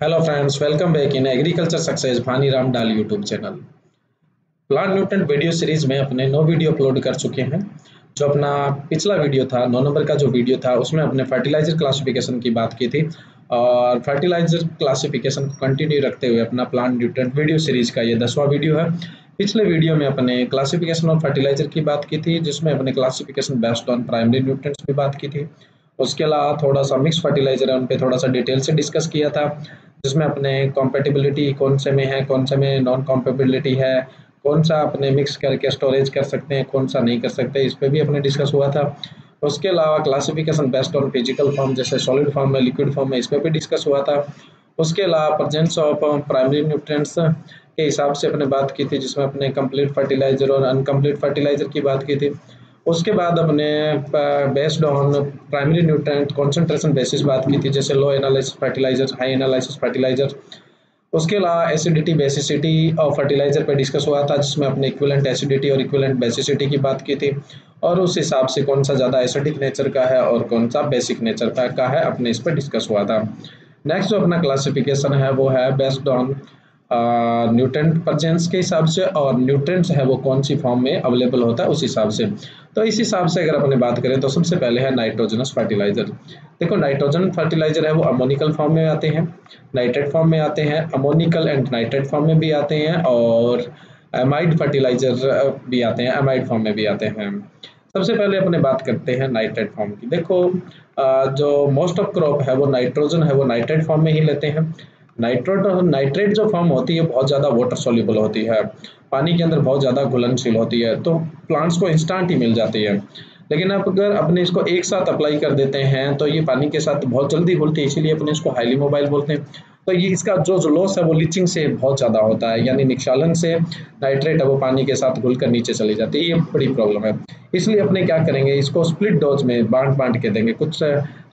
Hello friends welcome back in agriculture success Bhani Ram Dal YouTube channel plant nutrient video series में अपने नौ video upload कर चुके हैं। जो अपना पिछला वीडियो था, नौ नंबर का जो वीडियो था, उसमें अपने फर्टिलाइज़र क्लासिफिकेशन की बात की थी। और फर्टिलाइज़र क्लासिफिकेशन को कंटिन्यू रखते हुए अपना प्लांट न्यूट्रेंट वीडियो सीरीज़ का ये दसवां वीडियो है। पिछले वीडियो में अपने क्लासिफिकेशन ऑफ़ फर्टिलाइज़र की बात की थी, जिसमें अपने classification based on primary nutrients की बात की थी। उसके अलावा थोड़ा सा मिक्स फर्टिलाइज़र है, उन पर थोड़ा सा डिटेल से डिस्कस किया था, जिसमें अपने कॉम्पेटिबिलिटी कौन से में है, कौन से में नॉन कॉम्पेबिलिटी है, कौन सा अपने मिक्स करके स्टोरेज कर सकते हैं, कौन सा नहीं कर सकते, इस पर भी अपने डिस्कस हुआ था। उसके अलावा classification based on physical form जैसे सॉलिड फॉर्म में लिक्विड फॉर्म में इस पर भी डिस्कस हुआ था। उसके अलावा प्रजेंस ऑफ़ प्राइमरी न्यूट्रिएंट्स के हिसाब से अपने बात की थी, जिसमें अपने कंप्लीट फर्टिलाइज़र और अनकम्प्लीट फर्टिलाइज़र की बात की थी। उसके बाद अपने based on primary nutrient concentration basis बात की थी, जैसे low analysis fertiliser high analysis fertiliser उसके अलावा एसिडिटी बेसिसिटी और फर्टिलाइज़र पर डिस्कस हुआ था, जिसमें अपने इक्विलेंट एसिडिटी और इक्विलेंट बेसिसिटी की बात की थी। और उस हिसाब से कौन सा ज़्यादा एसिडिक नेचर का है और कौन सा बेसिक नेचर का है, अपने इस पर डिस्कस हुआ था। नेक्स्ट जो अपना क्लासिफिकेशन है, वो है बेस्ड ऑन न्यूट्रेंट प्रजेंस के हिसाब से और न्यूट्रेंट्स है वो कौन सी फॉर्म में अवेलेबल होता है उस हिसाब से। तो इस हिसाब से अगर अपने बात करें तो सबसे पहले है नाइट्रोजनस फर्टिलाइज़र देखो नाइट्रोजन फर्टिलाइज़र है वो अमोनिकल फॉर्म में आते हैं नाइट्रेट फॉर्म में आते हैं अमोनिकल एंड नाइट्रेट फॉर्म में भी आते हैं और एमाइड फर्टिलाइज़र भी आते हैं एमाइड फॉर्म में भी आते हैं। सबसे पहले अपने बात करते हैं नाइट्रेट फॉर्म की। देखो जो मोस्ट ऑफ़ क्रॉप है वो नाइट्रोजन है वो नाइट्रेट फॉर्म में ही लेते हैं। नाइट्रोट नाइट्रेट जो फॉर्म होती है, बहुत ज़्यादा वाटर सोल्यूबल होती है। पानी के अंदर बहुत ज़्यादा घुलनशील होती है तो प्लांट्स को इंस्टांट ही मिल जाती है। लेकिन आप अगर अपने इसको एक साथ अप्लाई कर देते हैं तो ये पानी के साथ बहुत जल्दी घुलती है, इसीलिए अपने इसको हाईली मोबाइल बोलते हैं। तो ये इसका जो लॉस है, वो लीचिंग से बहुत ज़्यादा होता है। यानी निक्षालन से नाइट्रेट है, वो पानी के साथ घुल कर नीचे चली जाती है। ये बड़ी प्रॉब्लम है। इसलिए अपने क्या करेंगे, इसको स्प्लिट डोज में बांट बांट के देंगे। कुछ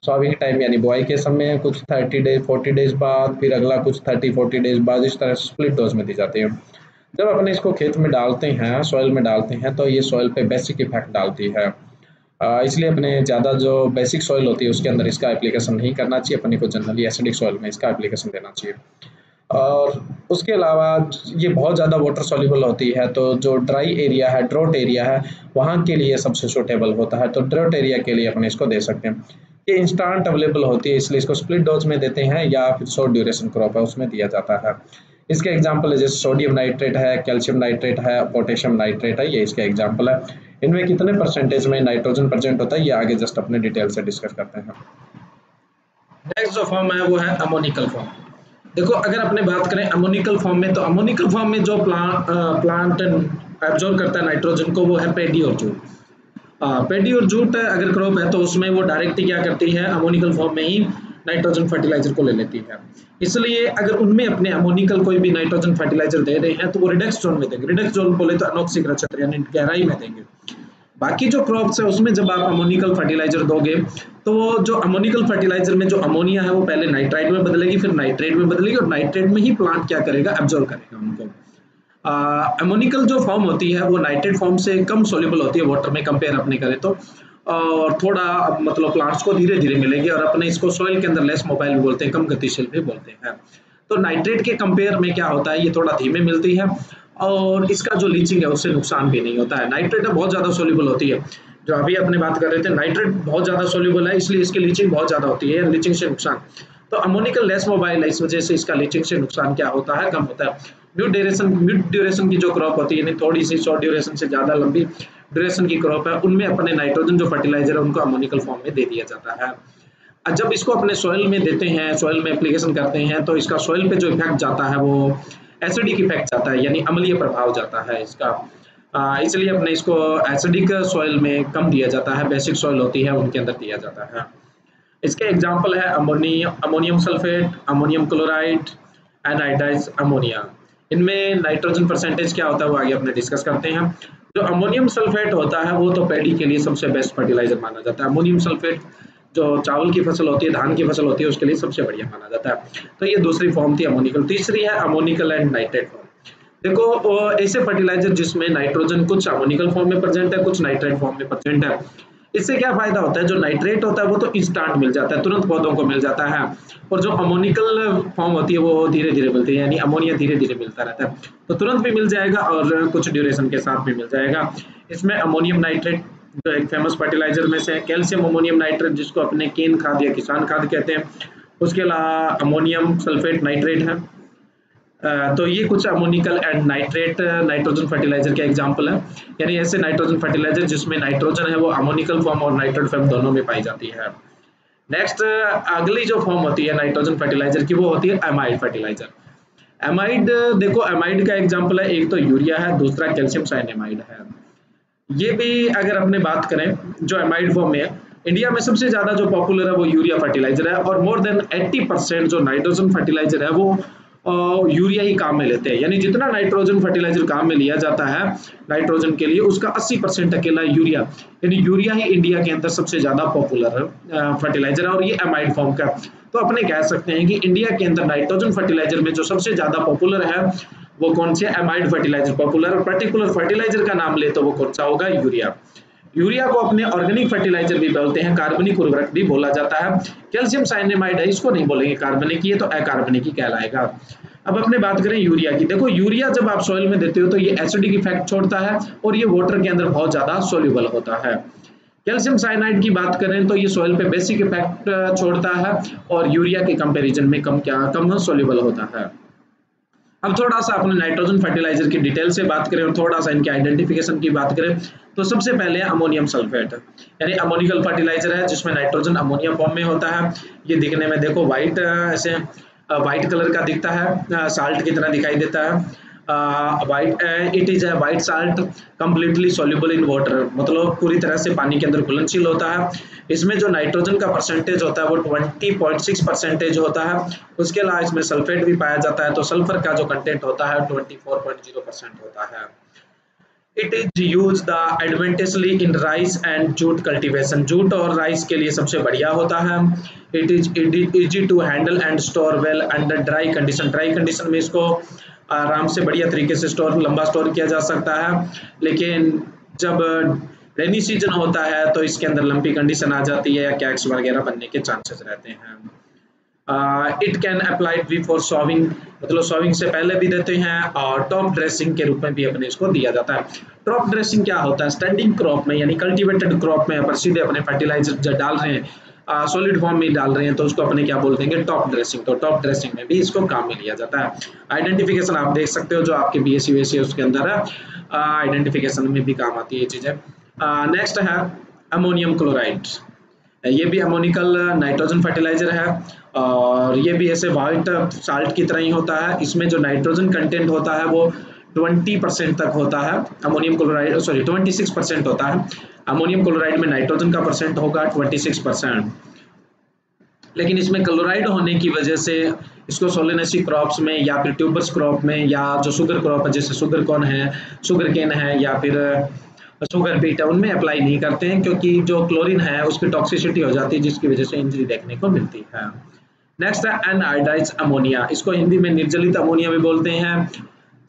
सॉविंग टाइम यानी बुआई के समय, कुछ थर्टी डेज़ फोर्टी डेज़ बाद, फिर अगला कुछ थर्टी फोर्टी डेज़ बाद, इस तरह स्प्लिट डोज में दी जाती है। जब अपने इसको खेत में डालते हैं सॉइल में डालते हैं तो ये सॉइल पे बेसिक इफ़ेक्ट डालती है। इसलिए अपने ज़्यादा जो बेसिक सॉइल होती है, उसके अंदर इसका एप्लीकेशन नहीं करना चाहिए, अपने को जनरली एसिडिक सॉइल में इसका एप्लीकेशन देना चाहिए। और उसके अलावा ये बहुत ज़्यादा वाटर सॉल्यूबल होती है तो जो ड्राई एरिया है ड्रोट एरिया है, वहाँ के लिए सबसे सूटेबल होता है तो ड्रोट एरिया के लिए अपने इसको दे सकते हैं। ये इंस्टांट अवेलेबल होती है, इसलिए इसको स्प्लिट डोज में देते हैं, या फिर शॉर्ट ड्यूरेशन क्रॉप है, उसमें दिया जाता है। इसके एग्ज़ाम्पल है, जैसे सोडियम नाइट्रेट है कैल्शियम नाइट्रेट है पोटेशियम नाइट्रेट है, ये इसके एग्ज़ाम्पल है। इनमें कितने परसेंटेज में नाइट्रोजन प्रेजेंट होता है, ये आगे जस्ट अपने डिटेल से डिस्कस करते हैं। नेक्स्ट जो फॉर्म है, वो है अमोनिकल फॉर्म देखो, अगर अपने बात करें अमोनिकल फॉर्म में तो अमोनिकल फॉर्म में जो प्लांट प्लांट एब्जॉर्ब करता है नाइट्रोजन को, वो है पेडी और जूट पेडी और जूट अगर क्रॉप है तो उसमें वो डायरेक्ट क्या करती है अमोनिकल फॉर्म में ही नाइट्रोजन फर्टिलाइज़र को ले लेती है। इसलिए अगर उनमें अपने अमोनिकल कोई भी नाइट्रोजन फर्टिलाइज़र दे रहे हैं तो वो रिडक्स जोन में देंगे। रिडक्स जोन बोले तो अनोक्सिक नक्षत्र यानी गहराई में देंगे। बाकी जो क्रॉप्स है, उसमें जब आप अमोनिकल फर्टिलाइज़र दोगे तो वो जो अमोनिकल फर्टिलाइज़र में जो अमोनिया है, वो पहले नाइट्राइट में बदलेगी, फिर नाइट्रेट में बदलेगी, और नाइट्रेट में ही प्लांट क्या करेगा? एब्जॉर्व करेगा उनको। अमोनिकल जो फॉर्म होती है, वो नाइट्रेट फॉर्म से कम सोल्यूबल होती है वाटर में कंपेयर अपने करें तो। और थोड़ा मतलब प्लांट्स को धीरे धीरे मिलेगी, और अपने इसको सॉइल के अंदर लेस मोबाइल भी बोलते हैं, कम गतिशील भी बोलते हैं। तो नाइट्रेट के कंपेयर में क्या होता है, ये थोड़ा धीमे मिलती है। और इसका जो लीचिंग है, उससे नुकसान भी नहीं होता है। नाइट्रेट बहुत ज़्यादा सोल्यूबल होती है। जो अभी अपने बात कर रहे थे नाइट्रेट बहुत ज़्यादा सोल्यूबल है, इसलिए इसकी लीचिंग बहुत ज़्यादा होती है लीचिंग से नुकसान। तो अमोनिकल लेस मोबाइल है, इस वजह से इसका लीचिंग से नुकसान क्या होता है, कम होता है। म्यूट ड्यूरेशन म्यूट ड्यूरेशन की जो क्रॉप होती है, यानी थोड़ी सी शॉर्ट ड्यूरेशन से ज़्यादा लंबी ड्यूरेशन की क्रॉप है, उनमें अपने नाइट्रोजन जो फर्टिलाइज़र है, उनको अमोनिकल फॉर्म में दे दिया जाता है। जब इसको अपने सॉइल में देते हैं सॉइल में एप्लीकेशन करते हैं तो इसका सॉइल पे जो इफ़ेक्ट जाता है, वो एसिडिक इफ़ेक्ट जाता है, यानी अम्लीय प्रभाव जाता है इसका। इसलिए अपने इसको एसिडिक सॉइल में कम दिया जाता है बेसिक सॉइल होती है, उनके अंदर दिया जाता है। इसके एग्ज़ाम्पल है ammonium ammonium sulphate ammonium chloride anhydrous ammonia इनमें नाइट्रोजन परसेंटेज क्या होता है, वो आगे अपने डिस्कस करते हैं। जो अमोनियम सल्फेट होता है, वो तो पैडी के लिए सबसे बेस्ट फर्टिलाइज़र माना जाता है। अमोनियम सल्फेट जो चावल की फ़सल होती है, धान की फ़सल होती है, उसके लिए सबसे बढ़िया माना जाता है। तो ये दूसरी फॉर्म थी अमोनिकल तीसरी है अमोनिकल एंड नाइट्रेट फॉर्म देखो ऐसे फर्टिलाइज़र जिसमें नाइट्रोजन कुछ अमोनिकल फॉर्म में प्रेजेंट है, कुछ नाइट्रेट फॉर्म में प्रेजेंट है। इससे क्या फ़ायदा होता है? जो नाइट्रेट होता है, वो तो इंस्टांट मिल जाता है, तुरंत पौधों को मिल जाता है। और जो अमोनिकल फॉर्म होती है, वो धीरे धीरे मिलती है, यानी अमोनिया धीरे धीरे मिलता रहता है। तो तुरंत भी मिल जाएगा और कुछ ड्यूरेशन के साथ भी मिल जाएगा। इसमें अमोनियम नाइट्रेट जो एक फ़ेमस फर्टिलाइज़र में से है कैल्शियम अमोनियम नाइट्रेट जिसको अपने केन खाद या किसान खाद कहते हैं। उसके अलावा अमोनियम सल्फेट नाइट्रेट है। तो ये कुछ ammoniacal and nitrate nitrogen fertiliser के एग्जांपल है। यानी ऐसे नाइट्रोजन फर्टिलाइज़र जिसमें नाइट्रोजन है, वो अमोनिकल फॉर्म और नाइट्रेट फॉर्म दोनों में पाई जाती है। नेक्स्ट अगली जो फॉर्म होती है नाइट्रोजन फर्टिलाइज़र की, वो होती है एमाइड फर्टिलाइज़र एमाइड देखो एमाइड का एग्ज़ाम्पल है, एक तो यूरिया है, दूसरा कैल्शियम साइनेमाइड है। ये भी अगर अपने बात करें, जो एमाइड फॉर्म में है इंडिया में सबसे ज़्यादा जो पॉपुलर है वो यूरिया फर्टिलाइज़र है और मोर देन 80 परसेंट जो नाइट्रोजन फर्टिलाइज़र है वो यूरिया ही काम में लेते हैं। यानी जितना नाइट्रोजन फर्टिलाइज़र काम में लिया जाता है नाइट्रोजन के लिए उसका 80 परसेंट अकेला यूरिया यानी यूरिया ही इंडिया के अंदर सबसे ज़्यादा पॉपुलर फर्टिलाइज़र है और ये एमाइड फॉर्म का। तो अपने कह सकते हैं कि इंडिया के अंदर नाइट्रोजन फर्टिलाइज़र में जो सबसे ज़्यादा पॉपुलर है वो कौन से? Amide fertiliser popular particular fertiliser का नाम ले तो वो कौन सा होगा? यूरिया यूरिया को अपने ऑर्गेनिक फर्टिलाइज़र भी बोलते हैं। कार्बनिक उर्वरक भी बोला जाता है। कैल्शियम साइनेमाइड है, इसको नहीं बोलेंगे कार्बनिक ये तो अकार्बनिक ही कहलाएगा। अब अपने बात करें यूरिया की। देखो यूरिया जब आप सॉइल में देते हो तो ये एसिडिक इफ़ेक्ट छोड़ता है और ये वाटर के अंदर बहुत ज़्यादा सोल्यूबल होता है। कैल्शियम साइनाइड की बात करें तो ये सॉइल पे बेसिक इफ़ेक्ट छोड़ता है और यूरिया के कंपैरिजन में कम क्या, कम सोल्यूबल होता है। अब थोड़ा सा अपने नाइट्रोजन फर्टिलाइज़र की डिटेल से बात करें और थोड़ा सा इनके आइडेंटिफिकेशन की बात करें तो सबसे पहले अमोनियम सल्फेट यानी अमोनिकल फर्टिलाइज़र है, जिसमें नाइट्रोजन अमोनिया फॉर्म में होता है। ये दिखने में देखो व्हाइट ऐसे व्हाइट कलर का दिखता है साल्ट की तरह दिखाई देता है। It is a white salt completely soluble in water मतलब पूरी तरह से पानी के अंदर घुलनशील होता है। इसमें जो नाइट्रोजन का परसेंटेज होता है, वो 20.6 परसेंटेज होता है। उसके अलावा इसमें सल्फेट भी पाया जाता है तो सल्फ़र का जो कंटेंट होता है 24.0 परसेंट होता है। It is use the advantageously in rice and jute cultivation jute और राइस के लिए सबसे बढ़िया होता है। It is easy to handle and store well under dry condition dry condition में इसको आराम से बढ़िया तरीके से स्टोर, लंबा स्टोर किया जा सकता है। लेकिन जब रेनी सीज़न होता है तो इसके अंदर लंबी कंडीशन आ जाती है या कैक्स वगैरह बनने के चांसेस रहते हैं। It can applied be for sowing मतलब सॉविंग से पहले भी देते हैं और टॉप ड्रेसिंग के रूप में भी अपने इसको दिया जाता है। टॉप ड्रेसिंग क्या होता है? स्टैंडिंग क्रॉप में, यानी कल्टीवेटेड क्रॉप में अगर सीधे अपने फर्टिलाइज़र डाल रहे हैं सॉलिड फॉर्म में डाल रहे हैं तो उसको अपने क्या बोलते हैं टॉप ड्रेसिंग तो टॉप ड्रेसिंग में भी इसको काम में लिया जाता है। आइडेंटिफिकेशन आप देख सकते हो जो आपके बी एस सी उसके अंदर है। आइडेंटिफिकेशन में भी काम आती है ये चीज़ें। नेक्स्ट है अमोनियम क्लोराइड ये भी अमोनिकल नाइट्रोजन फर्टिलाइज़र है, और ये भी ऐसे वाइट साल्ट की तरह ही होता है। इसमें जो नाइट्रोजन कंटेंट होता है वो 20 परसेंट तक होता है, अमोनियम क्लोराइड सॉरी 26 परसेंट होता है। अमोनियम क्लोराइड में नाइट्रोजन का परसेंट होगा 26 परसेंट। लेकिन इसमें क्लोराइड होने की वजह से इसको सोलेनेसी क्रॉप्स में या फिर ट्यूबर्स क्रॉप में या जो शुगर क्रॉप है, जैसे शुगर कॉर्न है शुगर केन है या फिर शुगर बीट है, उनमें अप्लाई नहीं करते हैं क्योंकि जो क्लोरीन है, उसकी टॉक्सिसिटी हो जाती है, जिसकी वजह से इंजरी देखने को मिलती है। नेक्स्ट है एनआइडाइज अमोनिया इसको हिंदी में निर्जलित अमोनिया भी बोलते हैं।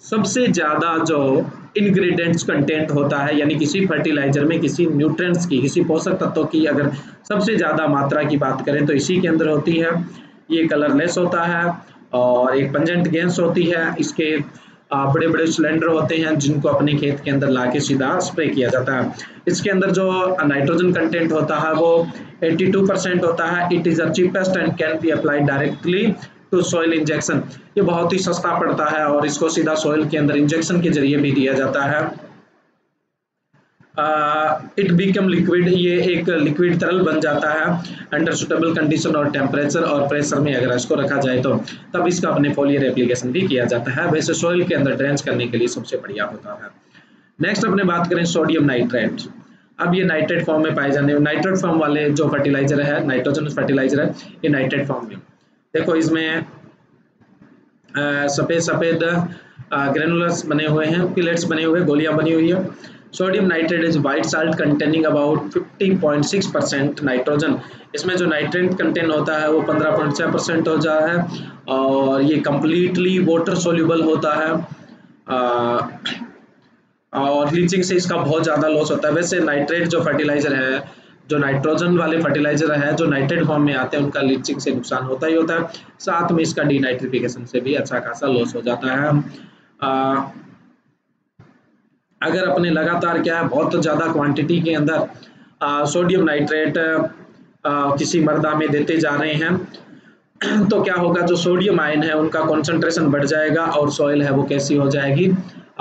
सबसे ज़्यादा जो इंग्रेडिएंट्स कंटेंट होता है, यानी किसी फर्टिलाइज़र में, किसी न्यूट्रिएंट्स की, किसी पोषक तत्वों की अगर सबसे ज़्यादा मात्रा की बात करें तो इसी के अंदर होती है। ये कलरलेस होता है और एक पंजेंट गैस होती है। इसके बड़े बड़े सिलेंडर होते हैं जिनको अपने खेत के अंदर लाके सीधा स्प्रे किया जाता है। इसके अंदर जो नाइट्रोजन कंटेंट होता है वो 82 परसेंट होता है। It is a cheapest and can be applied directly to soil injection ये बहुत ही सस्ता पड़ता है और इसको सीधा सॉइल के अंदर इंजेक्शन के ज़रिए भी दिया जाता है। इट बिकम लिक्विड ये एक लिक्विड तरल बन जाता है अंडर सुटेबल कंडीशन और टेम्परेचर और प्रेशर में अगर इसको रखा जाए तो तब इसका अपने फोलियर एप्लीकेशन भी किया जाता है। वैसे सॉइल के अंदर ड्रेंच करने के लिए सबसे बढ़िया होता है। नेक्स्ट अपने बात करें सोडियम नाइट्रेट अब ये नाइट्रेट फॉर्म में पाए जाने नाइट्रेट फॉर्म वाले जो फर्टिलाइज़र है नाइट्रोजन फर्टिलाइज़र है, ये नाइट्रेट फॉर्म में। देखो इसमें सफ़ेद सफ़ेद ग्रेनुलर्स बने हुए हैं पिलेट्स बने हुए, गोलियाँ बनी हुई है। Sodium nitrate is white salt containing about 50.6 percent nitrogen इसमें जो नाइट्रेट कंटेंट होता है, वो 15.6 परसेंट हो जाता है, और ये कम्प्लीटली वाटर सोल्यूबल होता है। और लीचिंग से इसका बहुत ज़्यादा लॉस होता है। वैसे नाइट्रेट जो फर्टिलाइज़र है जो नाइट्रोजन वाले फर्टिलाइज़र है जो नाइट्रेट फॉर्म में आते हैं उनका लीचिंग से नुकसान होता ही होता है। साथ में इसका डीनाइट्रिफिकेशन से भी अच्छा खासा लॉस हो जाता है। आ, अगर अपने लगातार क्या है बहुत ज़्यादा क्वांटिटी के अंदर आ, सोडियम नाइट्रेट आ, किसी मर्दा में देते जा रहे हैं तो क्या होगा जो सोडियम आयन है उनका कॉन्सेंट्रेशन बढ़ जाएगा और सॉइल है वो कैसी हो जाएगी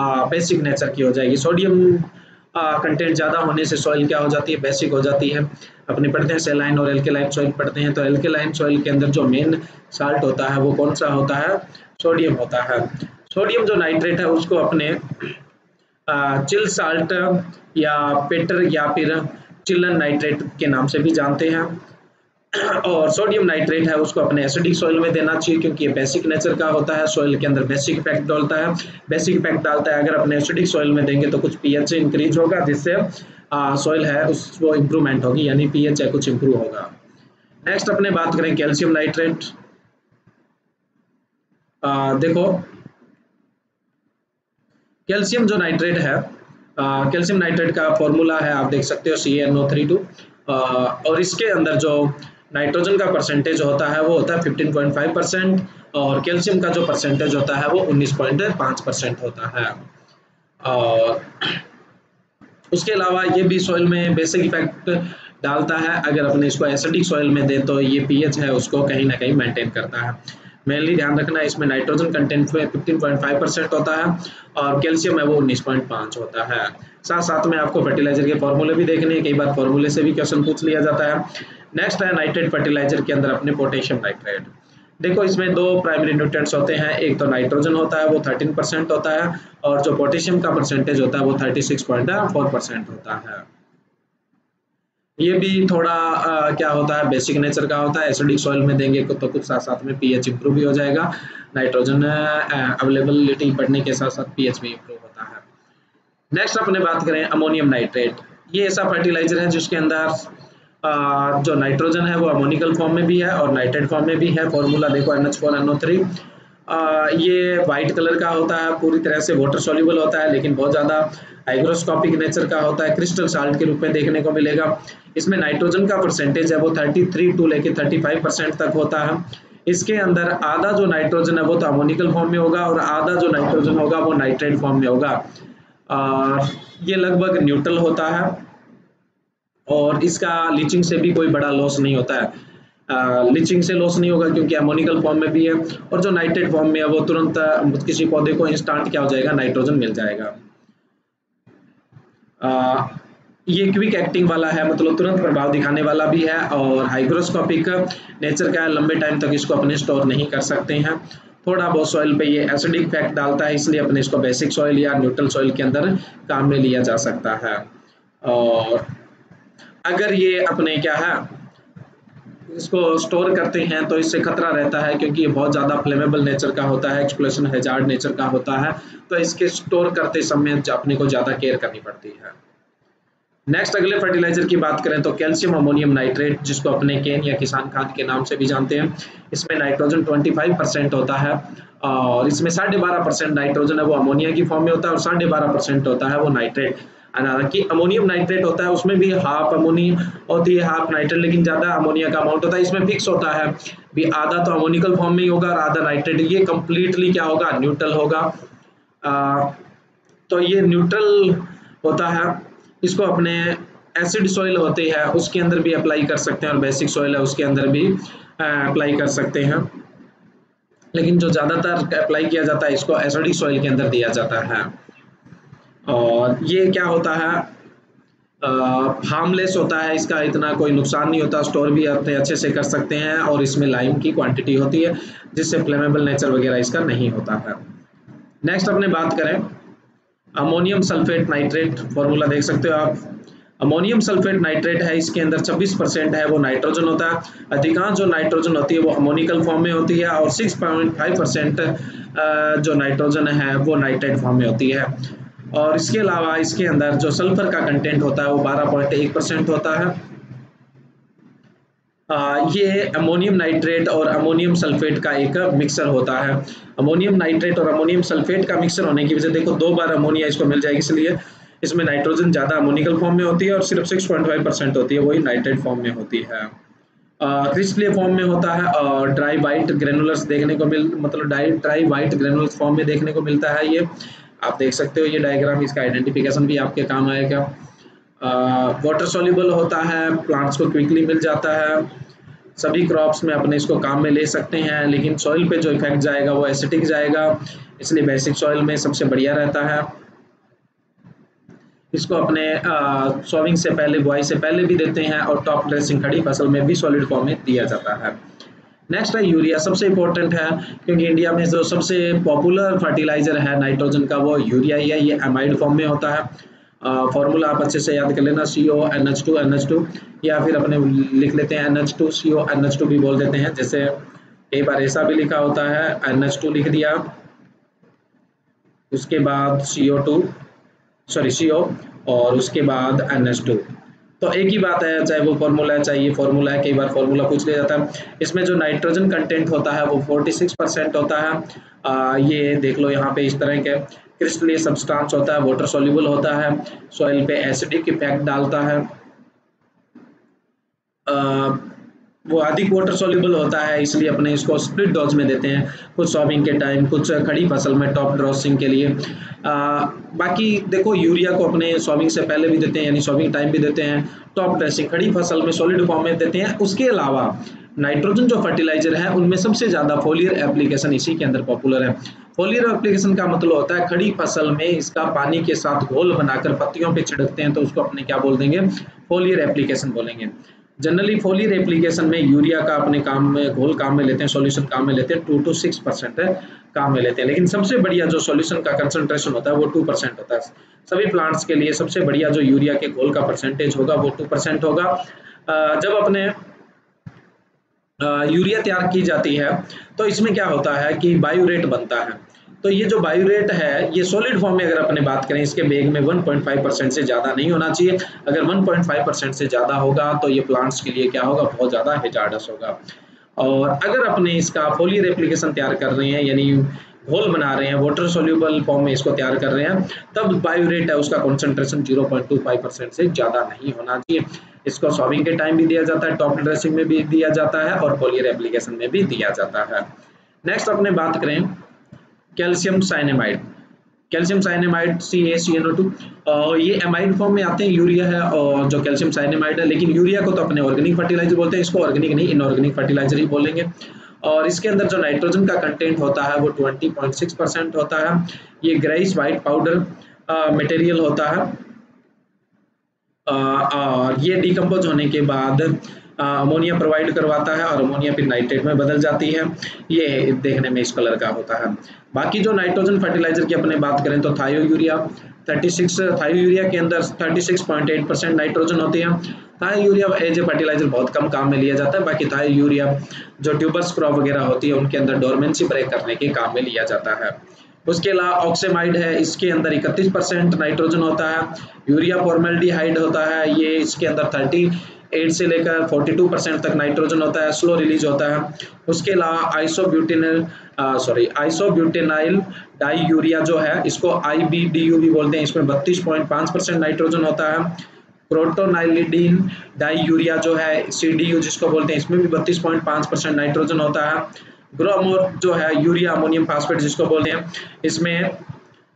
बेसिक नेचर की हो जाएगी। सोडियम कंटेंट ज़्यादा होने से सॉइल क्या हो जाती है? बेसिक हो जाती है। अपने पढ़ते हैं सेलाइन और एल्केलाइन सॉइल पढ़ते हैं तो एल्केलाइन सॉइल के अंदर जो मेन साल्ट होता है, वो कौन सा होता है? सोडियम होता है। सोडियम जो नाइट्रेट है, उसको अपने चिल साल्ट या पेटर या फिर चिल्लन नाइट्रेट के नाम से भी जानते हैं। और सोडियम नाइट्रेट है, उसको अपने एसिडिक सॉइल में देना चाहिए क्योंकि ये बेसिक नेचर का होता है। सॉइल के अंदर बेसिक इफ़ेक्ट डालता है। बेसिक इफ़ेक्ट डालता है, अगर अपने एसिडिक सॉइल में देंगे तो कुछ पीएच इंक्रीज होगा, जिससे सॉइल है, उस, वो इम्प्रूवमेंट होगी, यानी पीएच है, कुछ इम्प्रूव होगा। नेक्स्ट अपने बात करें कैल्शियम नाइट्रेट देखो कैल्शियम जो नाइट्रेट है कैल्शियम नाइट्रेट का फॉर्मूला है, आप देख सकते हो सी और इसके अंदर जो नाइट्रोजन का परसेंटेज होता है, वो होता है 15.5 परसेंट और कैल्शियम का जो परसेंटेज होता है, वो 19.5 परसेंट होता है। और उसके अलावा ये भी सॉइल में बेसिक इफ़ेक्ट डालता है। अगर अपने इसको एसिडिक सॉइल में दे तो ये पीएच है, उसको कहीं ना कहीं मेंटेन करता है। मेनली ध्यान रखना, इसमें नाइट्रोजन कंटेंट में 15.5 परसेंट होता है और कैल्शियम है वो 19.5 होता है। साथ साथ में आपको फर्टिलाइज़र के फॉर्मूले भी देखने हैं। कई बार फॉर्मूले से भी क्वेश्चन पूछ लिया जाता है। नेक्स्ट है नाइट्रेट फर्टिलाइज़र के अंदर अपने पोटेशियम नाइट्रेट देखो इसमें दो प्राइमरी न्यूट्रिएंट्स होते हैं एक तो नाइट्रोजन होता है वो 13 परसेंट होता है और जो पोटेशियम का परसेंटेज होता है वो 36.4 परसेंट होता है। ये भी थोड़ा आ, क्या होता है बेसिक नेचर का होता है एसिडिक सॉइल में देंगे तो कुछ साथ साथ में पीएच इंप्रूव भी हो जाएगा। नाइट्रोजन अवेलेबिलिटी बढ़ने के साथ साथ पीएच भी इंप्रूव होता है। नेक्स्ट अपने बात करें अमोनियम नाइट्रेट ये ऐसा फर्टिलाइज़र है जिसके अंदर जो नाइट्रोजन है वो अमोनिकल फॉर्म में भी है और नाइट्रेट फॉर्म में भी है। फॉर्मूला देखो N H four N O three ये वाइट कलर का होता है, पूरी तरह से वाटर सोल्यूबल होता है, लेकिन बहुत ज़्यादा हाइग्रोस्कोपिक नेचर का होता है क्रिस्टल साल्ट के रूप में देखने को मिलेगा। इसमें नाइट्रोजन का परसेंटेज है, वो 33 टू लेके 35 परसेंट तक होता है। इसके अंदर आधा जो नाइट्रोजन है, वो तो अमोनिकल फॉर्म में होगा और आधा जो नाइट्रोजन होगा, वो नाइट्रेट फॉर्म में होगा। और ये लगभग न्यूट्रल होता है। और इसका लीचिंग से भी कोई बड़ा लॉस नहीं होता है। लीचिंग से लॉस नहीं होगा क्योंकि अमोनिकल फॉर्म में भी है और जो नाइट्रेट फॉर्म में है वो तुरंत किसी पौधे को इंस्टांट क्या हो जाएगा? नाइट्रोजन मिल जाएगा। आ, ये क्विक एक्टिंग वाला है मतलब तुरंत प्रभाव दिखाने वाला भी है और हाइग्रोस्कोपिक नेचर का है लंबे टाइम तक इसको अपने स्टोर नहीं कर सकते हैं। थोड़ा बहुत सॉइल पे ये एसिडिक फैक्ट डालता है इसलिए अपने इसको बेसिक सॉइल या न्यूट्रल सॉइल के अंदर काम में लिया जा सकता है। और अगर ये अपने क्या है, इसको स्टोर करते हैं तो इससे खतरा रहता है क्योंकि ये बहुत ज़्यादा फ्लेमेबल नेचर का होता है एक्सप्लोशन हेजार्ड नेचर का होता है तो इसके स्टोर करते समय अपने को ज़्यादा केयर करनी पड़ती है। नेक्स्ट अगले फर्टिलाइज़र की बात करें तो कैल्शियम अमोनियम नाइट्रेट जिसको अपने केन या किसान खाद के नाम से भी जानते हैं। इसमें नाइट्रोजन 25 परसेंट होता है, और इसमें साढ़े बारह परसेंट नाइट्रोजन है, वो अमोनिया की फॉर्म में होता है, और साढ़े बारह परसेंट होता है वो नाइट्रेट हालाँकि अमोनियम नाइट्रेट होता है उसमें भी हाफ़ अमोनिया होती है हाफ़ नाइट्रेट लेकिन ज़्यादा अमोनिया का अमाउंट होता है। इसमें फिक्स होता है। भी आधा तो अमोनिकल फॉर्म में ही होगा और आधा नाइट्रेट ये कंप्लीटली क्या होगा? न्यूट्रल होगा। आ, तो ये न्यूट्रल होता है। इसको अपने एसिड सॉइल होते हैं उसके अंदर भी अप्लाई कर सकते हैं और बेसिक सॉइल है उसके अंदर भी अप्लाई कर सकते हैं। लेकिन जो ज़्यादातर अप्लाई किया जाता है इसको एसिडिक सॉइल के अंदर दिया जाता है। और ये क्या होता है? हार्मलेस होता है, इसका इतना कोई नुकसान नहीं होता स्टोर भी अपने अच्छे से कर सकते हैं और इसमें लाइम की क्वांटिटी होती है, जिससे फ्लेमेबल नेचर वगैरह इसका नहीं होता है। नेक्स्ट अपने बात करें अमोनियम सल्फेट नाइट्रेट फॉर्मूला देख सकते हो आप। अमोनियम सल्फेट नाइट्रेट है, इसके अंदर 26 परसेंट है, वो नाइट्रोजन होता है। अधिकांश जो नाइट्रोजन होती है, वो अमोनिकल फॉर्म में होती है और 6.5 परसेंट जो नाइट्रोजन है, वो नाइट्रेट फॉर्म में होती है। और इसके अलावा इसके अंदर जो सल्फ़र का कंटेंट होता है वो 12.1 परसेंट होता है। आ, ये अमोनियम नाइट्रेट और अमोनियम सल्फेट का एक मिक्सर होता है। अमोनियम नाइट्रेट और अमोनियम सल्फेट का मिक्सर होने की वजह देखो दो बार अमोनिया इसको मिल जाएगी इसलिए इसमें नाइट्रोजन ज़्यादा अमोनिकल फॉर्म में होती है और सिर्फ़ 6.5 परसेंट होती है वही नाइट्रेट फॉर्म में होती है। क्रिस्टली फॉर्म में होता है और ड्राई वाइट ग्रेनुलर्स देखने को मिल मतलब dry dry white granulars form में देखने को मिलता है ये। आप देख सकते हो ये डायग्राम इसका आइडेंटिफिकेशन भी आपके काम आएगा। वाटर सोल्यूबल होता है प्लांट्स को क्विकली मिल जाता है। सभी क्रॉप्स में अपने इसको काम में ले सकते हैं, लेकिन सॉइल पे जो इफ़ेक्ट जाएगा वो एसिटिक जाएगा। इसलिए बेसिक सॉइल में सबसे बढ़िया रहता है। इसको अपने सोविंग से पहले, बुआई से पहले भी देते हैं और टॉप ड्रेसिंग खड़ी फ़सल में भी सॉलिड फॉर्म में दिया जाता है। नेक्स्ट है यूरिया, सबसे इंपॉर्टेंट है, क्योंकि इंडिया में जो सबसे पॉपुलर फर्टिलाइज़र है नाइट्रोजन का, वो यूरिया ही है, ये एमाइड फॉर्म में होता है। फॉर्मूला आप अच्छे से याद कर लेना C O N H two N H two या फिर अपने लिख लेते हैं N H two C O N H two भी बोल देते हैं, जैसे कई बार ऐसा भी लिखा होता है एन एच टू लिख दिया। उसके बाद सी ओ टू सॉरी सी ओ और उसके बाद एन एच टू तो एक ही बात है चाहे वो फॉर्मूला है चाहे ये फॉर्मूला है कई बार फॉर्मूला पूछ लिया जाता है। इसमें जो नाइट्रोजन कंटेंट होता है वो 46 परसेंट होता है। आ, ये देख लो यहाँ पे इस तरह के क्रिस्टलीय सब्सटेंस होता है वाटर सोल्यूबल होता है सॉइल पे एसिडिक इफ़ेक्ट डालता है। आ, वो अधिक वाटर सोल्यूबल होता है इसलिए अपने इसको स्प्लिट डोज में देते हैं। कुछ सॉविंग के टाइम कुछ खड़ी फ़सल में टॉप ड्रॉसिंग के लिए। आ, बाकी देखो यूरिया को अपने सॉविंग से पहले भी देते हैं यानी सॉविंग टाइम भी देते हैं। टॉप ड्रेसिंग खड़ी फ़सल में सॉलिड फॉर्म में देते हैं। उसके अलावा नाइट्रोजन जो फर्टिलाइज़र है उनमें सबसे ज़्यादा फोलियर एप्लीकेशन इसी के अंदर पॉपुलर है। फोलियर एप्लीकेशन का मतलब होता है खड़ी फ़सल में इसका पानी के साथ घोल बनाकर पत्तियों पे छिड़कते हैं तो उसको अपने क्या बोल देंगे? फोलियर एप्लीकेशन बोलेंगे। जनरली फोलियर एप्लीकेशन में यूरिया का अपने काम में, घोल काम में लेते हैं सॉल्यूशन काम में लेते हैं टू टू सिक्स परसेंट काम में लेते हैं। लेकिन सबसे बढ़िया जो सॉल्यूशन का कंसंट्रेशन होता है, वो टू परसेंट होता है। सभी प्लांट्स के लिए सबसे बढ़िया जो यूरिया के घोल का परसेंटेज होगा, वो टू परसेंट होगा। जब अपने यूरिया तैयार की जाती है तो इसमें क्या होता है कि बायो रेट बनता है। तो ये जो बायो रेट है, ये सॉलिड फॉर्म में अगर अपने बात करें, इसके बेग में 1.5 परसेंट से ज़्यादा नहीं होना चाहिए। अगर 1.5 परसेंट से ज़्यादा होगा तो ये प्लांट्स के लिए क्या होगा? बहुत ज़्यादा हेजार्डस होगा। और अगर अपने इसका फोलियर एप्लीकेशन तैयार कर रहे हैं, यानी घोल बना रहे हैं वाटर सोल्यूबल फॉर्म में इसको तैयार कर रहे हैं, तब बायो रेट है उसका कॉन्सेंट्रेशन 0.25 परसेंट से ज़्यादा नहीं होना चाहिए। इसको सॉविंग के टाइम भी दिया जाता है टॉप ड्रेसिंग में भी दिया जाता है और पोलियर एप्लीकेशन में भी दिया जाता है। नेक्स्ट अपने बात करें calcium cyanamide. Calcium cyanamide C A C N O two ये एमाइड फॉर्म में आते हैं, यूरिया है और जो कैल्शियम साइनेमाइड है, लेकिन यूरिया को तो अपने ऑर्गेनिक फर्टिलाइज़र बोलते हैं, इसको ऑर्गेनिक नहीं इनऑर्गेनिक फर्टिलाइज़र ही बोलेंगे। और इसके अंदर जो नाइट्रोजन का कंटेंट होता है, वो 20.6 परसेंट होता है। ये ग्रेइस वाइट पाउडर मटेरियल होता है। और ये डिकम्पोज होने के बाद अमोनिया प्रोवाइड करवाता है और अमोनिया फिर नाइट्रेट में बदल जाती है। ये देखने में इस कलर का होता है। बाकी जो नाइट्रोजन फर्टिलाइज़र की अपने बात करें तो थायो यूरिया 36 थायो यूरिया के अंदर 36.8 परसेंट नाइट्रोजन होती है। थायो यूरिया एज ए फर्टिलाइज़र बहुत कम काम में लिया जाता है। बाकी थायो यूरिया जो ट्यूबर्स क्रॉप वगैरह होती है, उनके अंदर डोरमेंसी ब्रेक करने के काम में लिया जाता है। उसके अलावा ऑक्सीमाइड है, इसके अंदर 31 परसेंट नाइट्रोजन होता है। यूरिया फॉर्मेल्डिहाइड होता है, ये इसके अंदर 38 से लेकर 42 परसेंट तक नाइट्रोजन होता है स्लो रिलीज़ होता है। उसके अलावा isobutanal sorry isobutanyl di urea जो है, इसको आई बी डी यू भी बोलते हैं। इसमें 32.5 परसेंट नाइट्रोजन होता है। प्रोटोनाइलिडीन डाई यूरिया जो है सी डी यू जिसको बोलते हैं, इसमें भी 32.5 परसेंट नाइट्रोजन होता है। ग्रोमोर जो है यूरिया अमोनियम फास्फेट जिसको बोलते हैं, इसमें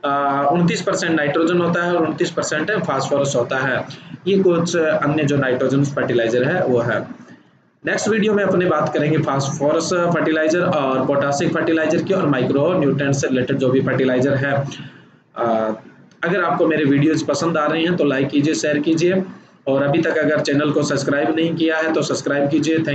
उनतीस परसेंट नाइट्रोजन होता है और उनतीस परसेंट फास्फोरस होता है। ये कुछ अन्य जो नाइट्रोजन फर्टिलाइज़र है, वो है। नेक्स्ट वीडियो में अपने बात करेंगे फास्फोरस फर्टिलाइज़र और पोटासिक फर्टिलाइज़र की और माइक्रो न्यूट्रेंट से रिलेटेड जो भी फर्टिलाइज़र है। अगर आपको मेरे वीडियोस पसंद आ रहे हैं तो लाइक कीजिए, शेयर कीजिए। और अभी तक अगर चैनल को सब्सक्राइब नहीं किया है तो सब्सक्राइब कीजिए। थैंक